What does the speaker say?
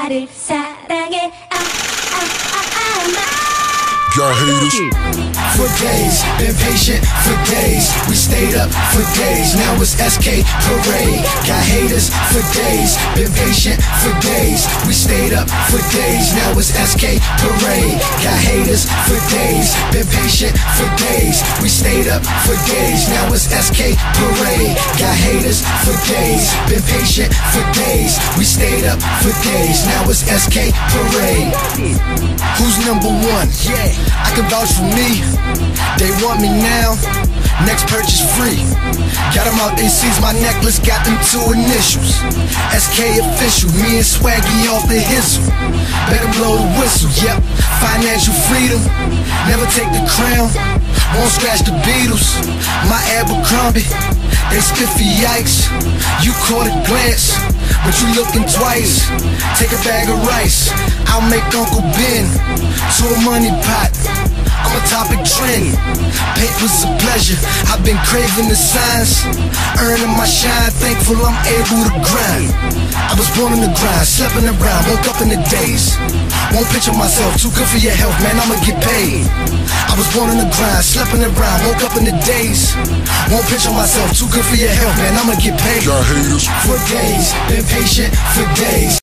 오빠를 사랑해 아, 아, 아, 아, 나 Got haters. for days. Been patient for days. We stayed up for days. Now it's SK Parade. Got haters for days. Been patient for days. We stayed up for days. Now it's SK Parade. Got haters for days. Been patient for days. We stayed up for days. Now it's SK Parade. Got haters for days. Been patient for days. We stayed up for days. Now it's SK Parade. Who's number one? Yeah, I can vouch for me. They want me now. Next purchase free. Got them out, they seize my necklace, got them two initials. SK official, me and Swaggy off the hizzle. Better blow the whistle, yep. Financial freedom, never take the crown. Won't scratch the Beatles. My Abercrombie, they spiffy yikes. You caught a glance, but you looking twice. Take a bag of rice, I'll make Uncle Ben to a money pot. A. Paper's a pleasure. I've been craving the signs, earning my shine. Thankful I'm able to grind. I was born in the grind, slept in the woke up in the days. Won't picture myself, too good for your health, man. I'ma get paid. I was born in the grind, slept in the woke up in the days. Won't picture myself, too good for your health, man. I'ma get paid. Haters. For days, been patient for days.